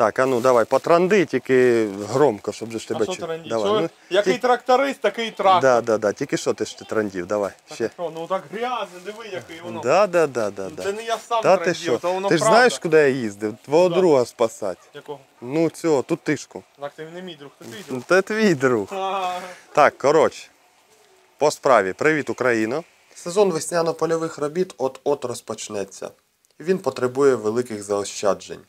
Так, а ну давай, потранди, тільки громко, щоб же ж А тебе що чути. трандіть? Давай. Ну, Який ті- тракторист, такий трактор. Да, да, да. Тільки що ти ж ти трандів, давай. Так, Ще. що, ну так грязно, диви, який воно. Да, да, да, да, Це да. не я сам Та ти трандів, що? то воно Ти ж правда. знаєш, куди я їздив? Твого Куди? друга спасати. Якого? Ну цього, тут тишку. Так, це не мій друг, це твій друг. Це твій друг. А, Так, коротше, по справі. Привіт, Україно. Сезон весняно-польових робіт от-от розпочнеться. Він потребує великих заощаджень.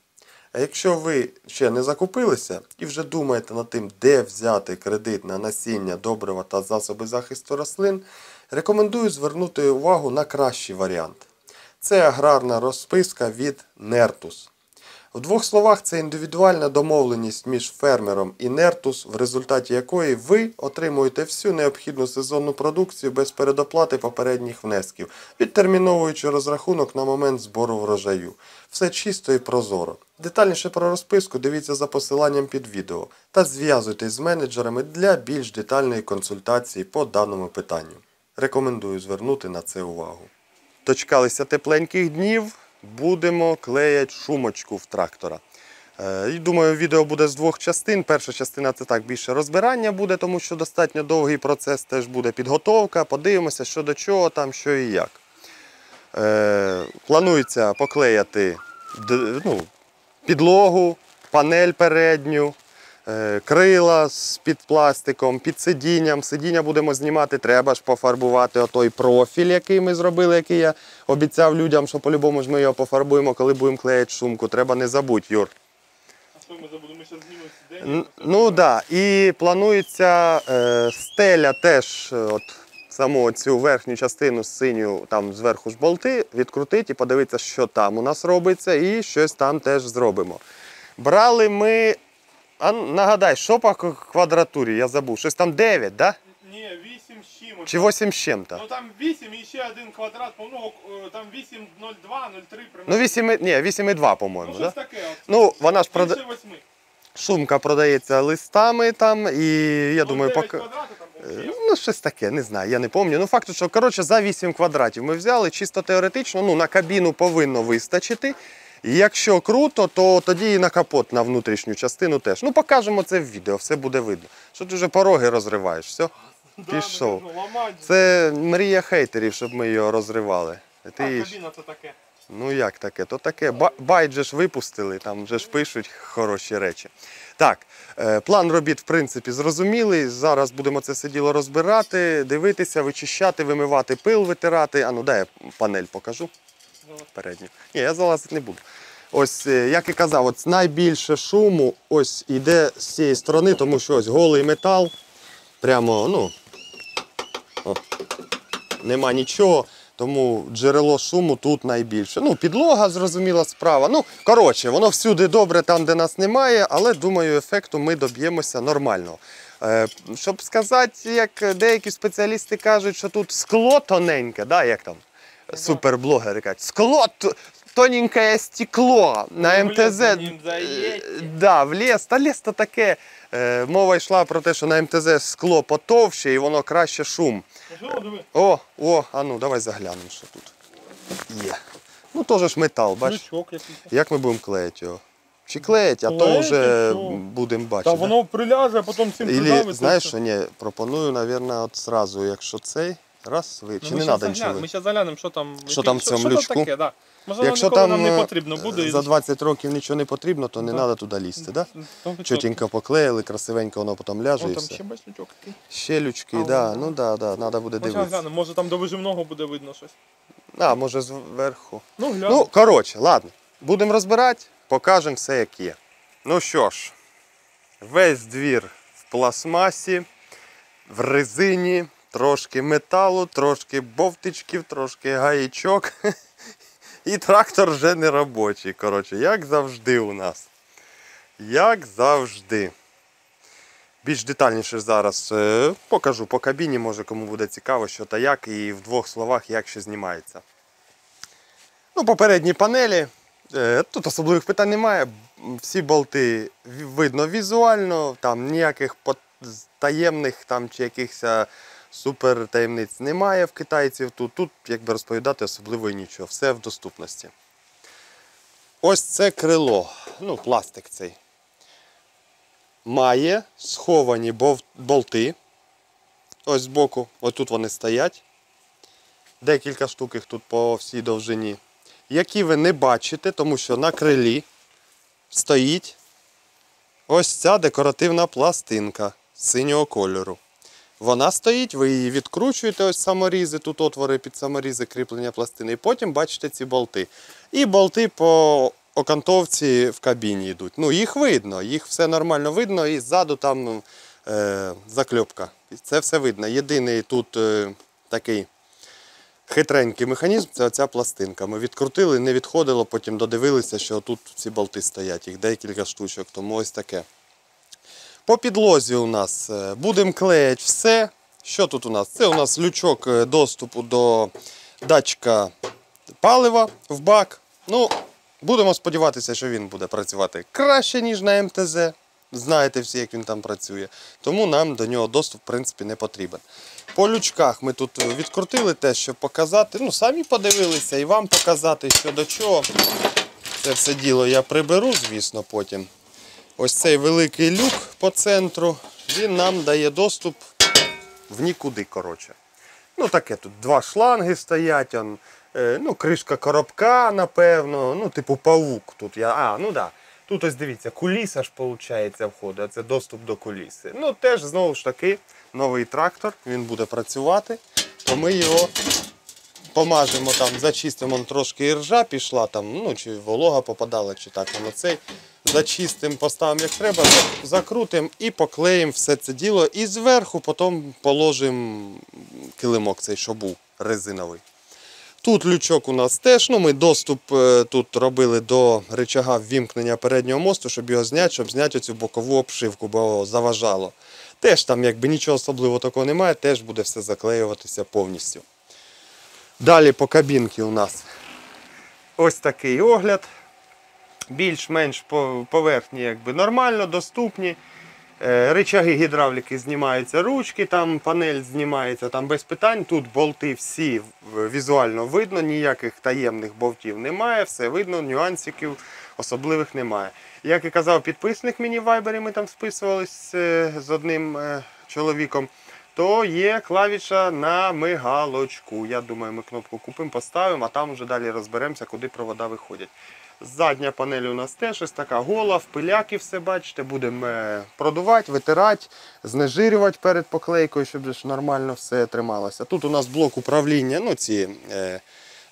А якщо ви ще не закупилися і вже думаєте над тим, де взяти кредит на насіння, добрива та засоби захисту рослин, рекомендую звернути увагу на кращий варіант. Це аграрна розписка від Нертус. В двох словах, це індивідуальна домовленість між фермером і Нертус, в результаті якої ви отримуєте всю необхідну сезонну продукцію без передоплати попередніх внесків, відтерміновуючи розрахунок на момент збору врожаю. Все чисто і прозоро. Детальніше про розписку дивіться за посиланням під відео та зв'язуйтесь з менеджерами для більш детальної консультації по даному питанню. Рекомендую звернути на це увагу. Дочекалися тепленьких днів, будемо клеяти шумочку в трактора. Е, думаю, відео буде з двох частин. Перша частина це так більше розбирання буде, тому що достатньо довгий процес теж буде підготовка. Подивимося, що до чого, там, що і як. Е, планується поклеяти ну, підлогу, панель передню, е, крила з під пластиком, під сидінням. Сидіння будемо знімати, треба ж пофарбувати отой профіль, який ми зробили, який я обіцяв людям, що по-любому ж ми його пофарбуємо, коли будемо клеїти шумку. Треба не забудь, Юр. а що ми забудемо? Ми зараз знімемо сидіння. Ну так. Да. І планується е, стеля теж, е, от саму цю верхню частину синю, там зверху ж болти, відкрутити і подивитися, що там у нас робиться, і щось там теж зробимо. Брали ми. А ну, нагадай, що по квадратурі? Я забув. Щось там 9, да? Ні, 8 з чимось. Чи 8 з чим-то? Ну там 8 і ще один квадрат, е, там 8, 0,2, 0,3 Ну, примерно. 8, і- ні, 8,2, по-моєму, Ну, да? таке. от. Ну, вона ж прода... Більше 8. шумка продається листами там, і я думаю, поки. Ну, щось таке, не знаю, я не пам'ятаю. Ну, факт, що коротше, за 8 квадратів ми взяли, чисто теоретично, ну, на кабіну повинно вистачити. І якщо круто, то тоді і на капот на внутрішню частину теж. Ну, покажемо це в відео, все буде видно. Що ти вже пороги розриваєш, все? Пішов. Це мрія хейтерів, щоб ми його розривали. А, Ти, кабіна це таке. ну як таке? То таке. Ба- Байт же ж випустили, там вже ж пишуть хороші речі. Так, е, план робіт, в принципі, зрозумілий. Зараз будемо це все діло розбирати, дивитися, вичищати, вимивати пил, витирати. А ну дай я панель покажу. Передню. Ні, я залазити не буду. Ось, е, як і казав, от найбільше шуму ось іде з цієї сторони, тому що ось голий метал. Прямо, ну. О, нема нічого. Тому джерело шуму тут найбільше. Ну, підлога, зрозуміла справа. Ну, коротше, воно всюди добре там, де нас немає, але думаю, ефекту ми доб'ємося нормального. Е, щоб сказати, як деякі спеціалісти кажуть, що тут скло тоненьке, да, як там суперблогери кажуть, скло т- тоненьке стекло на Ну, МТЗ. Е, Да, в ліс. Та ліс то таке. Мова йшла про те, що на МТЗ скло потовще і воно краще шум. О, о, а ну давай заглянемо, що тут. Є. Ну теж ж метал, бач. Ключок якийсь. Як ми будемо клеїти його? Чи клеїть, а то вже будемо Та бачити. воно приляже, а потім цим придавиться. знаєш, що ні, пропоную, мабуть, от зразу, якщо цей, раз, ви, чи не треба нічого. Ми зараз заглянемо, що там. Що там в цьому лючку? Таке, да. Може, Якщо ніколи там нам не е, потрібно буде. і за 20 років нічого не потрібно, то не Да. треба туди лізти? Да? Чотенько поклеїли, красивенько воно потім ляже О, і там все. ще бачиш лючок такий. Ще лючки, А, да, ну да, да, треба буде Ну, зараз дивитися. глянемо, може там до виживного буде видно щось. А, може зверху. Ну, глянемо. Ну, коротше, ладно. Будемо розбирати, покажемо все, як є. Ну що ж, весь двір в пластмасі, в резині, трошки металу, трошки бовтичків, трошки гаєчок. І трактор вже не робочий. Коротше, як завжди у нас. Як завжди. Більш детальніше зараз е, покажу по кабіні, може кому буде цікаво, що та як, і в двох словах, як що знімається. Ну, попередні панелі. Е, Тут особливих питань немає. Всі болти видно візуально, там ніяких таємних там, чи якихось е, супер таємниць немає в китайців. Тут, тут якби розповідати особливо і нічого. Все в доступності. ось це крило, ну, пластик цей. Має сховані болти. Ось збоку, отут вони стоять. Декілька штук їх тут по всій довжині. Які ви не бачите, тому що на крилі стоїть ось ця декоративна пластинка синього кольору. Вона стоїть, ви її відкручуєте, ось саморізи, тут отвори під саморізи, кріплення пластини, і потім бачите ці болти. І болти по окантовці в кабіні йдуть. Ну, їх видно, їх все нормально видно, і ззаду там е, закльопка. Це все видно. Єдиний тут е, такий хитренький механізм це оця пластинка. Ми відкрутили, не відходило, потім додивилися, що тут ці болти стоять, їх декілька штучок, тому ось таке. По підлозі у нас е, будемо клеїти все. Що тут у нас? Це у нас лючок е, доступу до датчика палива в бак. Ну, будемо сподіватися, що він буде працювати краще, ніж на МТЗ. Знаєте всі, як він там працює. Тому нам до нього доступ, в принципі, не потрібен. По лючках ми тут відкрутили те, щоб показати. Ну, самі подивилися і вам показати, що до чого. Це все діло я приберу, звісно, потім. Ось цей великий люк по центру, він нам дає доступ в нікуди, коротше. Ну таке тут два шланги стоять, он, е, ну, кришка коробка, напевно, ну, типу павук тут. Я, а, ну да. Тут ось дивіться, куліса ж виходить входить, це доступ до куліси. Ну, теж знову ж таки новий трактор, він буде працювати, то ми його помажемо там, зачистимо трошки і ржа пішла, там, ну, чи волога попадала, чи так воно цей. Зачистимо, поставимо як треба, закрутимо і поклеїмо все це діло. І зверху потім положимо килимок цей, що був резиновий. Тут лючок у нас теж. Ну, ми доступ е, тут робили до рычага ввімкнення переднього мосту, щоб його зняти, щоб зняти оцю бокову обшивку, бо заважало. Теж там якби нічого особливого такого немає, теж буде все заклеюватися повністю. Далі по кабінці у нас ось такий огляд. Більш-менш поверхні якби нормально, доступні. Е, Ричаги гідравліки знімаються, ручки, там панель знімається, там без питань. Тут болти всі візуально видно, ніяких таємних болтів немає, все видно, нюансиків особливих немає. Як і казав підписник мені в Viber, ми там списувались е, з одним е, чоловіком, то є клавіша на мигалочку. Я думаю, ми кнопку купимо, поставимо, а там вже далі розберемося, куди провода виходять. Задня панель у нас теж ось така гола, в пиляки все бачите, будемо е, продувати, витирати, знежирювати перед поклейкою, щоб нормально все трималося. Тут у нас блок управління, ну ці е,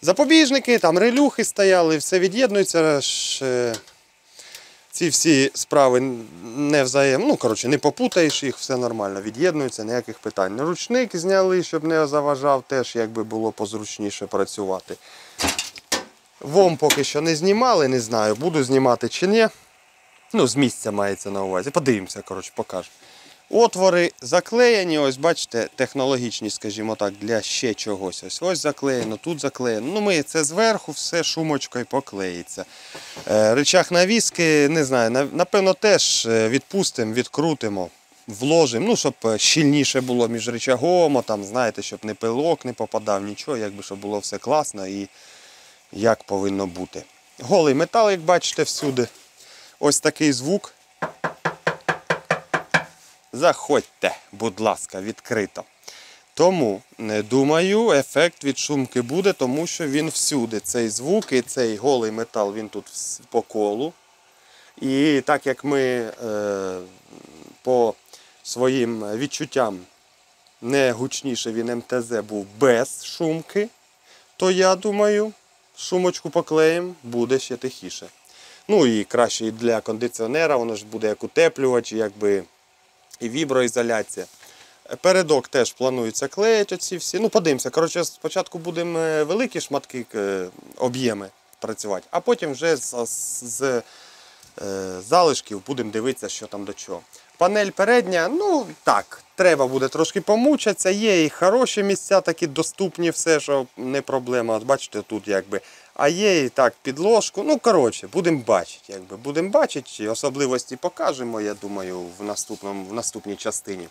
запобіжники, там релюхи стояли, все від'єднується. е, ці всі справи не взаєм, ну коротше, не попутаєш їх, все нормально, від'єднуються, ніяких питань. Ручник зняли, щоб не заважав, теж якби було позручніше працювати. Вом поки що не знімали, не знаю, буду знімати чи ні. Ну, з місця мається на увазі. Подивимося, коротше, покажу. Отвори заклеєні, ось бачите, технологічні, скажімо так, для ще чогось. Ось ось заклеєно, тут заклеєно. Ну, ми це зверху, все шумочкою поклеїться. Е, рычаг навіски, не знаю, напевно, теж е, відпустимо, відкрутимо, вложимо, ну, щоб е, щільніше було між рычагом, а там, знаєте, щоб не пилок не попадав, нічого, якби щоб було все класно і як повинно бути. Голий метал, як бачите, всюди. Ось такий звук. Заходьте, будь ласка, відкрито. Тому, не думаю, ефект від шумки буде, тому що він всюди. Цей звук і цей голий метал, він тут по колу. І так як ми е, по своїм відчуттям не гучніше він МТЗ був без шумки, то я думаю, шумочку поклеїмо, буде ще тихіше. Ну і краще і для кондиціонера, воно ж буде як утеплювач, якби і віброізоляція. Передок теж планується клеїти оці всі. Ну, подивимося. Коротше, спочатку будемо е, великі шматки е, об'єми працювати, а потім вже з, з е, залишків будемо дивитися, що там до чого. Панель передня, ну так, треба буде трошки помучатися. Є і хороші місця, такі доступні, все, що не проблема. От бачите, тут якби. А є і так підложку. Ну, коротше, будемо бачити. Якби. Будемо бачити, особливості покажемо, я думаю, в, наступному, в наступній частині.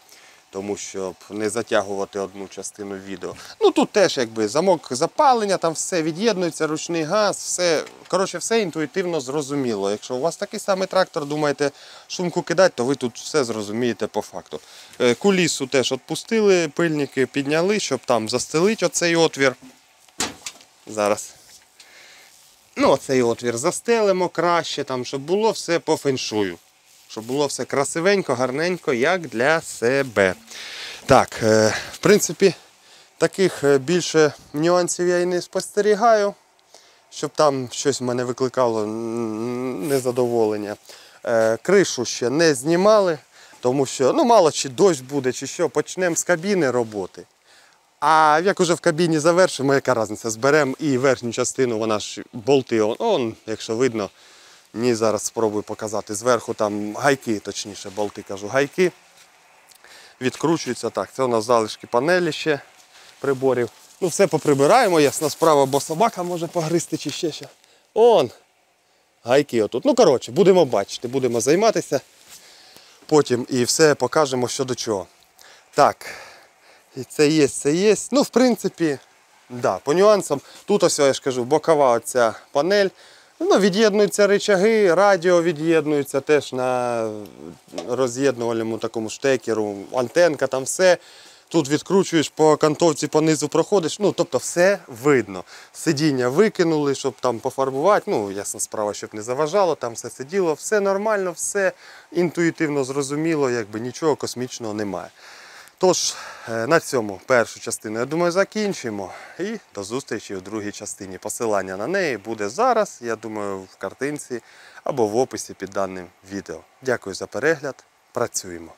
Тому щоб не затягувати одну частину відео. Ну тут теж якби замок запалення, там все від'єднується, ручний газ, все. Коротше, все інтуїтивно зрозуміло. Якщо у вас такий самий трактор, думаєте шумку кидати, то ви тут все зрозумієте по факту. Е, Кулісу теж відпустили, пильники підняли, щоб там застелити оцей отвір. Зараз. Ну, оцей отвір застелимо краще, там, щоб було все по феншую. Щоб було все красивенько, гарненько, як для себе. Так, е, в принципі, таких е, більше нюансів я і не спостерігаю, щоб там щось в мене викликало незадоволення. Е, кришу ще не знімали, тому що ну, мало чи дощ буде, чи що, почнемо з кабіни роботи. А як уже в кабіні завершимо, яка різниця? Зберемо і верхню частину, вона ж болти, он, якщо видно, ні, зараз спробую показати. Зверху там гайки, точніше, болти кажу, гайки. Відкручуються так. Це у нас залишки панелі ще приборів. Ну, все поприбираємо, ясна справа, бо собака може погризти чи ще що. Он. Гайки отут. Ну, коротше, будемо бачити, будемо займатися. Потім і все покажемо що до чого. Так. І це є, це є. Ну, в принципі, да, по нюансам. Тут ось я ж кажу, бокова оця панель. Ну, від'єднуються рычаги, радіо від'єднується теж на роз'єднувальному такому штекеру, антенка, там все. Тут відкручуєш по кантовці, по низу проходиш. Ну, тобто все видно. Сидіння викинули, щоб там пофарбувати. Ну, ясна справа, щоб не заважало, там все сиділо, все нормально, все інтуїтивно зрозуміло, якби нічого космічного немає. Тож, е, на цьому першу частину, я думаю, закінчимо. І до зустрічі в другій частині. Посилання на неї буде зараз, я думаю, в картинці або в описі під даним відео. Дякую за перегляд. Працюємо.